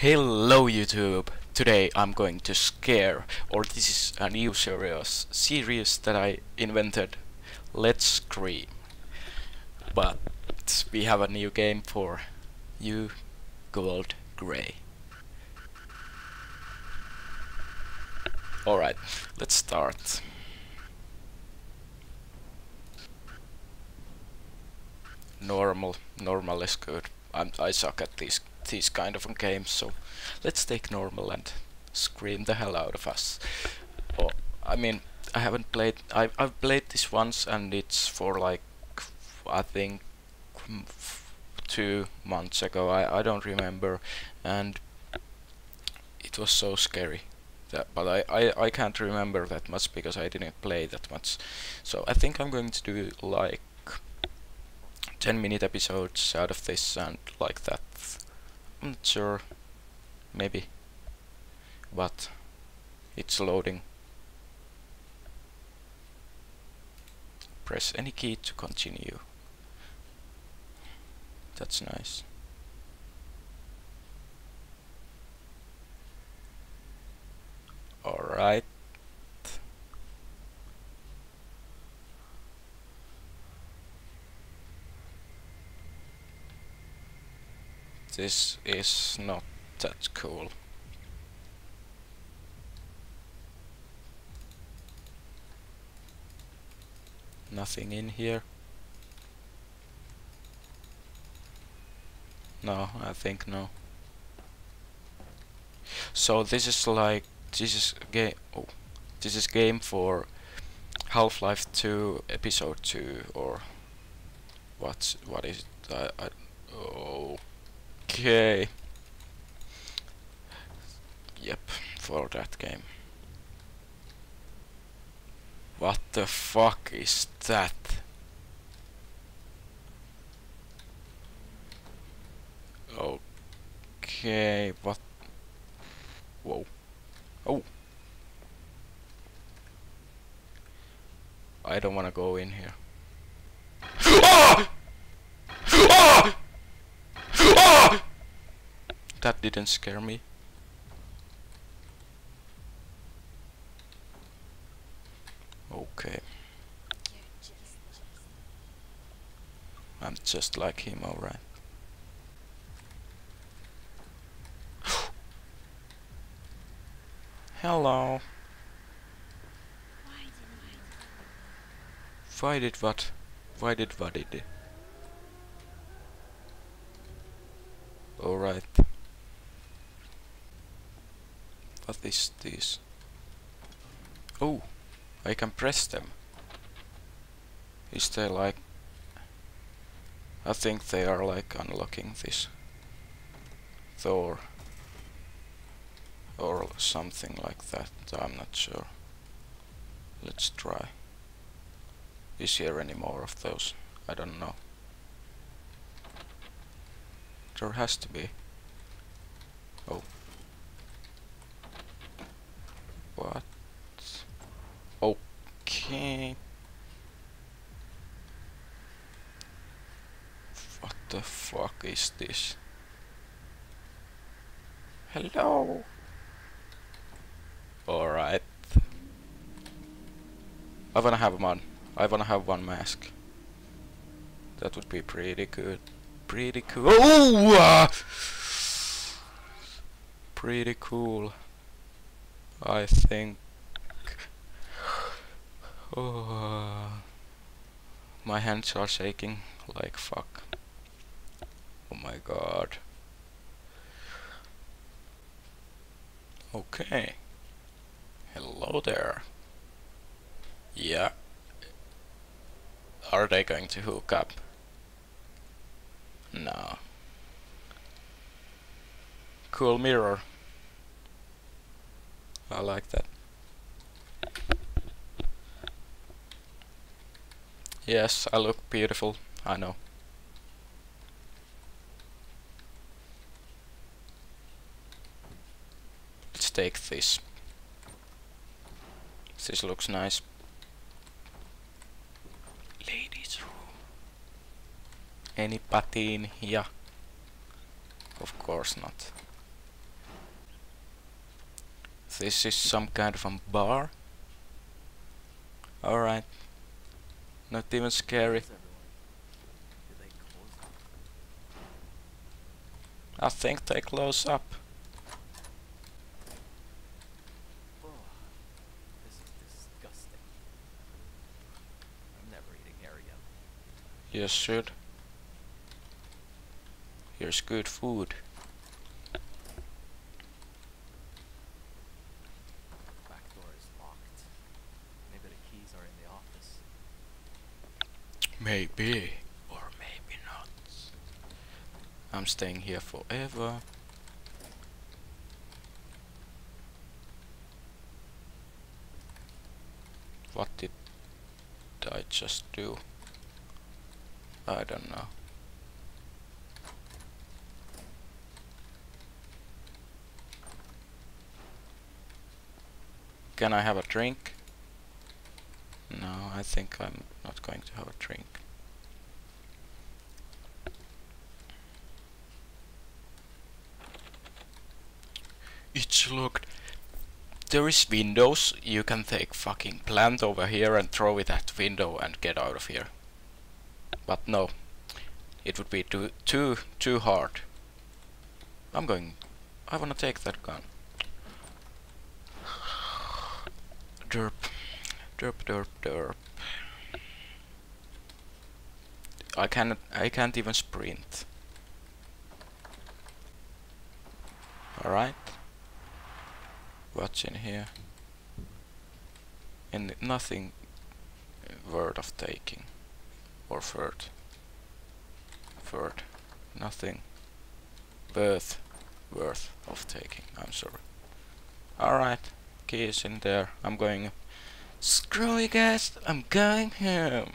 Hello YouTube! Today I'm going to scare, or this is a new series, series that I invented, Let's Scream. But we have a new game for you, Gold Grey. Alright, let's start. Normal, normal is good. I'm, I suck at these these kind of games, so let's take normal and scream the hell out of us. Oh, I mean, I haven't played. I I've played this once, and it's for like I think two months ago. I I don't remember, and it was so scary. That, but I, I, I can't remember that much because I didn't play that much. So I think I'm going to do like 10 minute episodes out of this and like that. Not sure. Maybe. But it's loading. Press any key to continue. That's nice. Alright. This is not that cool. Nothing in here. No, I think no. So this is like this is game. Oh, this is game for Half-Life 2 Episode 2 or what? What is it? I, I oh. Okay. Yep, for that game. What the fuck is that? Okay, what? Whoa. Oh. I don't wanna go in here. That didn't scare me. Okay. I'm just like him, alright. Hello. Why did what? Why did what did? Alright. What is this? Oh, I can press them. Is there like... I think they are like unlocking this. Thor or something like that. I'm not sure. Let's try. Is here any more of those? I don't know. There has to be. Oh. What? Okay. What the fuck is this? Hello? Alright. I wanna have one. I wanna have one mask. That would be pretty good. Pretty cool. Oh! Pretty cool. I think. Oh, my hands are shaking like fuck. Oh my god. Okay. Hello there. Yeah. Are they going to hook up? No. Cool mirror. I like that. Yes, I look beautiful, I know. Let's take this. This looks nice. Ladies room. Anybody in here? Of course not. this is some kind of a bar. Alright. Not even scary. I think they close up. This is disgusting. I'm never eating here again. You should. Here's good food. Back door is locked. Maybe the keys are in the office. Maybe. Or maybe not. I'm staying here forever. What did I just do? I don't know. Can I have a drink? No, I think I'm not going to have a drink. It's locked. There is windows. You can take fucking plant over here and throw it at window and get out of here. But no, it would be too too too hard. I'm going. I wanna take that gun. Derp, derp, derp, derp. I cannot. I can't even sprint. All in here? And nothing word of taking or third. Third. Nothing worth worth of taking. I'm sorry. Alright. Key is in there. I'm going Screw you guys, I'm going home.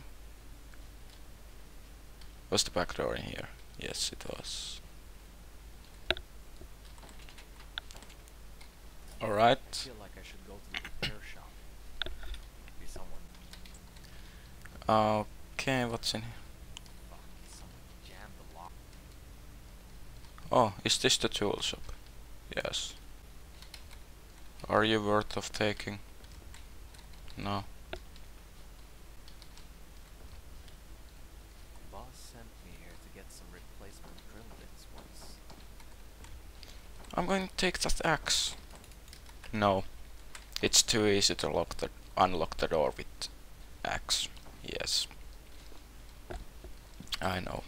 Was the back door in here? Yes it was. I Alright. feel like I should go to the repair shop. Be someone. Okay, what's in here? Fuck, someone jammed the lock. Oh, is this the tool shop? Yes. Are you worth of taking? No. Boss sent me here to get some replacement drill bits once. I'm going to take that axe. No. It's too easy to lock the unlock the door with axe. Yes. I know.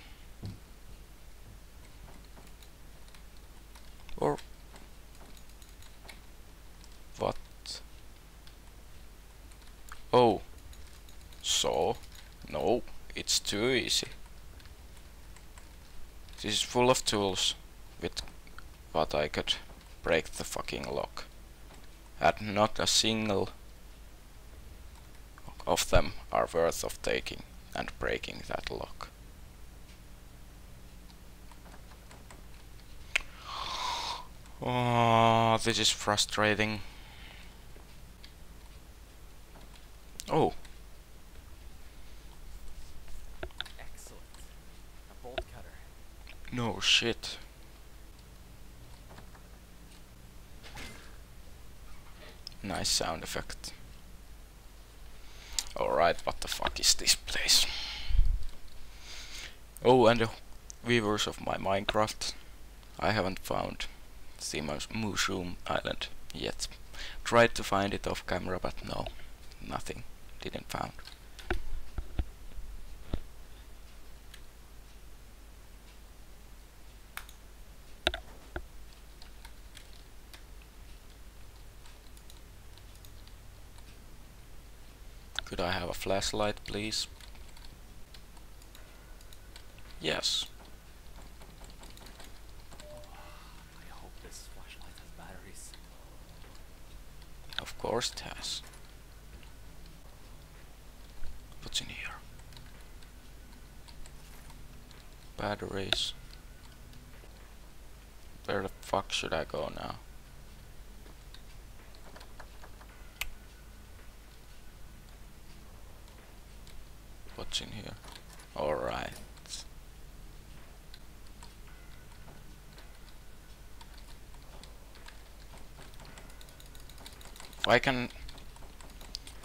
Or what? Oh. So no, it's too easy. This is full of tools with what I could break the fucking lock. And not a single of them are worth of taking and breaking that lock. Oh, this is frustrating. Oh, Excellent. A bolt cutter. no shit. Nice sound effect. Alright, what the fuck is this place? Oh, and the viewers of my Minecraft, I haven't found the Mushroom Island yet. Tried to find it off camera, but no, nothing. Didn't found. Could I have a flashlight, please? Yes. I hope this flashlight has batteries. Of course it has. What's in here? Batteries. Where the fuck should I go now? What's in here? Alright. I can.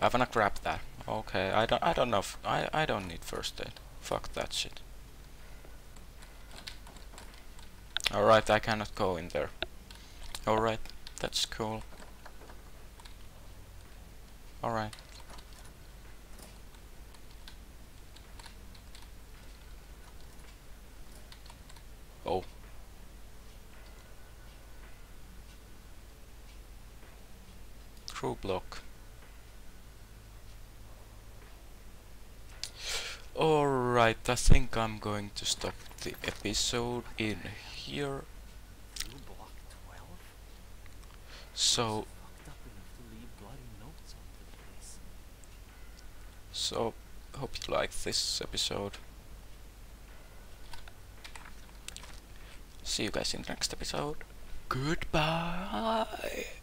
I wanna grab that. Okay, I don't. I don't know. I I don't need first aid. Fuck that shit. All right, I cannot go in there. All right, that's cool. All right. Oh. Block. Alright, I think I'm going to stop the episode in here. You blocked 12? So, so hope you like this episode. See you guys in the next episode. Goodbye.